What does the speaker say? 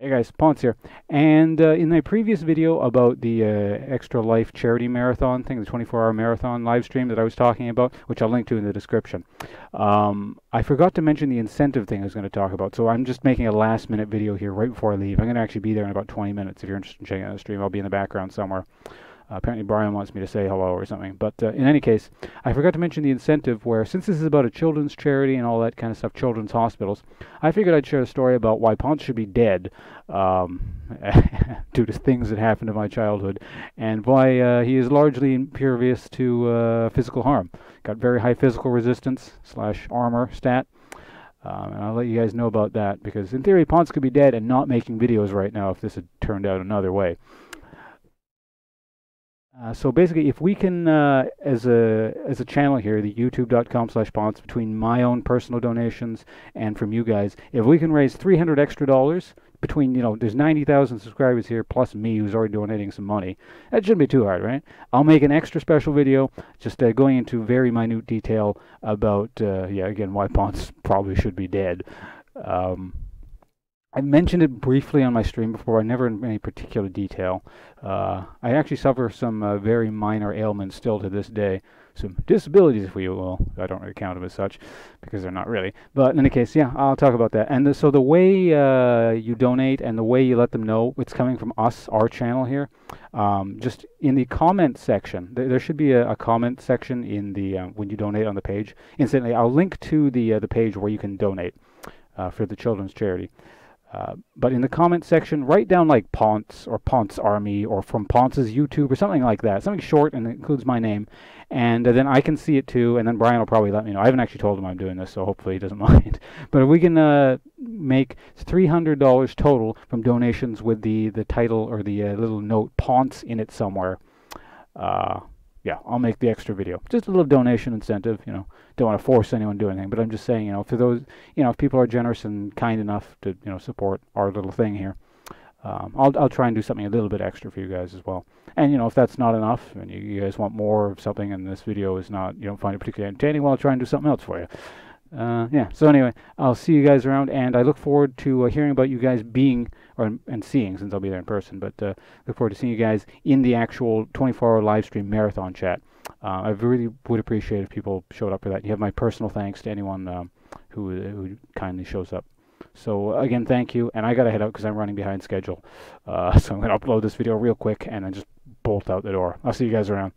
Hey guys, Pawnce here. And uh, in my previous video about the uh, Extra Life Charity Marathon thing, the 24-hour marathon live stream that I was talking about, which I'll link to in the description, um, I forgot to mention the incentive thing I was going to talk about. So I'm just making a last-minute video here right before I leave. I'm going to actually be there in about 20 minutes. If you're interested in checking out the stream, I'll be in the background somewhere. Uh, apparently Brian wants me to say hello or something. But uh, in any case, I forgot to mention the incentive where, since this is about a children's charity and all that kind of stuff, children's hospitals, I figured I'd share a story about why Pawnce should be dead um, due to things that happened in my childhood and why uh, he is largely impervious to uh, physical harm. Got very high physical resistance slash armor stat. Um, and I'll let you guys know about that because in theory Pawnce could be dead and not making videos right now if this had turned out another way. Uh, so basically, if we can, uh, as a as a channel here, the youtube.com slash between my own personal donations and from you guys, if we can raise 300 extra dollars between, you know, there's 90,000 subscribers here, plus me who's already donating some money, that shouldn't be too hard, right? I'll make an extra special video just uh, going into very minute detail about, uh, yeah, again, why Pawnce probably should be dead. Um, I mentioned it briefly on my stream before, I never in any particular detail. Uh, I actually suffer some uh, very minor ailments still to this day. Some disabilities, if you will. I don't really count them as such, because they're not really. But in any case, yeah, I'll talk about that. And the, so the way uh, you donate and the way you let them know it's coming from us, our channel here, um, just in the comment section, th there should be a, a, comment section in the uh, when you donate on the page. Instantly, I'll link to the uh, the page where you can donate uh, for the children's charity. Uh, but in the comment section, write down like Pawnce or Pawnce Army or from Pawnce's YouTube or something like that. Something short and includes my name. And uh, then I can see it too. And then Brian will probably let me know. I haven't actually told him I'm doing this, so hopefully he doesn't mind. but if we can uh, make $300 total from donations with the, the title or the uh, little note Pawnce in it somewhere, uh, yeah, I'll make the extra video. Just a little donation incentive, you know. Don't want to force anyone to do anything, but I'm just saying, you know, for those, you know, if people are generous and kind enough to, you know, support our little thing here, um, I'll I'll try and do something a little bit extra for you guys as well. And you know, if that's not enough, and you, you guys want more of something, and this video is not, you don't find it particularly entertaining, well, I'll try and do something else for you uh, yeah. So anyway, I'll see you guys around, and I look forward to uh, hearing about you guys being or and seeing since I'll be there in person. But uh, look forward to seeing you guys in the actual 24-hour live stream marathon chat. Uh, I really would appreciate if people showed up for that. You have my personal thanks to anyone um, who who kindly shows up. So again, thank you, and I gotta head out because I'm running behind schedule. Uh, so I'm gonna upload this video real quick and then just bolt out the door. I'll see you guys around.